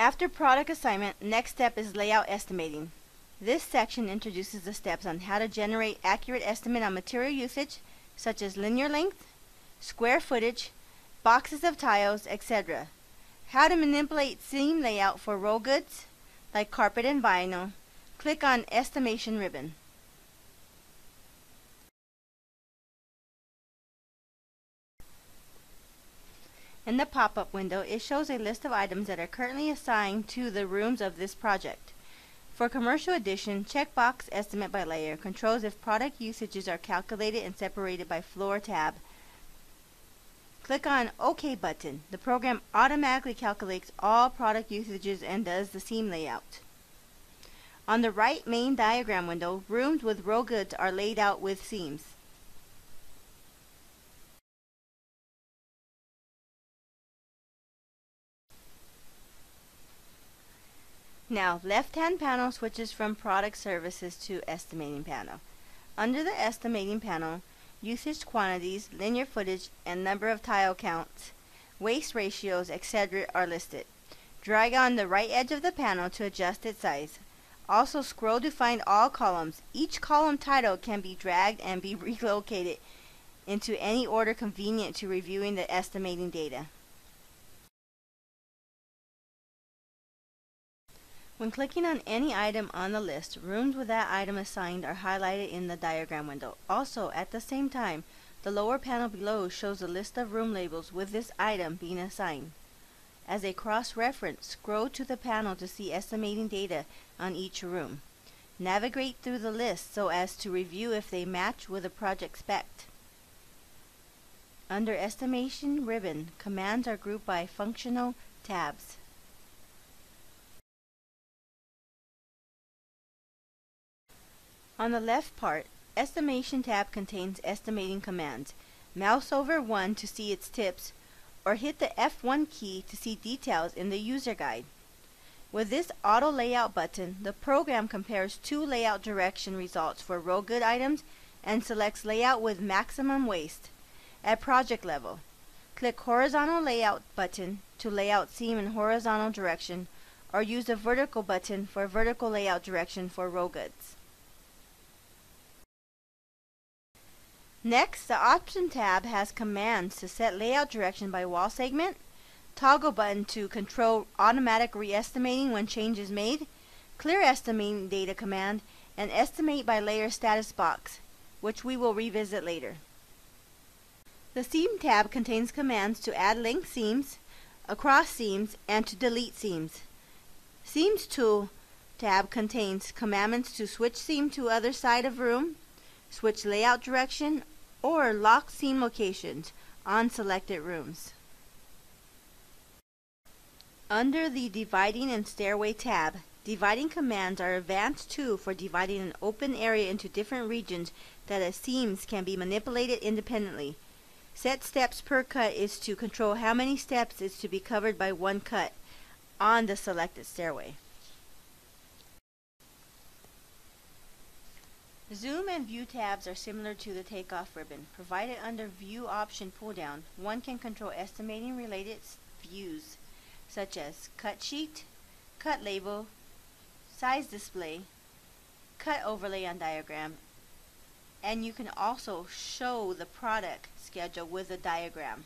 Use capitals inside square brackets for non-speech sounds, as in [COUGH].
After product assignment, next step is layout estimating. This section introduces the steps on how to generate accurate estimate on material usage, such as linear length, square footage, boxes of tiles, etc. How to manipulate seam layout for roll goods, like carpet and vinyl. Click on Estimation ribbon. In the pop-up window, it shows a list of items that are currently assigned to the rooms of this project. For commercial edition, checkbox Estimate by Layer controls if product usages are calculated and separated by floor tab. Click on OK button. The program automatically calculates all product usages and does the seam layout. On the right main diagram window, rooms with roll goods are laid out with seams. Now, left-hand panel switches from product services to estimating panel. Under the estimating panel, usage quantities, linear footage, and number of tile counts, waste ratios, etc. are listed. Drag on the right edge of the panel to adjust its size. Also scroll to find all columns. Each column title can be dragged and be [LAUGHS] relocated into any order convenient to reviewing the estimating data. When clicking on any item on the list, rooms with that item assigned are highlighted in the diagram window. Also, at the same time, the lower panel below shows a list of room labels with this item being assigned. As a cross-reference, scroll to the panel to see estimating data on each room. Navigate through the list so as to review if they match with the project spec. Under Estimation ribbon, commands are grouped by functional tabs. On the left part, Estimation tab contains estimating commands. Mouse over one to see its tips, or hit the F1 key to see details in the user guide. With this auto layout button, the program compares two layout direction results for roll good items and selects layout with maximum waste. At project level, click horizontal layout button to layout seam in horizontal direction or use the vertical button for vertical layout direction for roll goods. Next, the Option tab has commands to set layout direction by wall segment, toggle button to control automatic re-estimating when change is made, clear estimating data command, and estimate by layer status box, which we will revisit later. The Seam tab contains commands to add link seams, across seams, and to delete seams. Seams tool tab contains commandments to switch seam to other side of room, switch layout direction, or lock seam locations on selected rooms. Under the Dividing and Stairway tab, dividing commands are advanced too for dividing an open area into different regions that as seams can be manipulated independently. Set steps per cut is to control how many steps is to be covered by one cut on the selected stairway. Zoom and View tabs are similar to the takeoff ribbon. Provided under View option pull-down, one can control estimating related views, such as cut sheet, cut label, size display, cut overlay on diagram, and you can also show the product schedule with a diagram.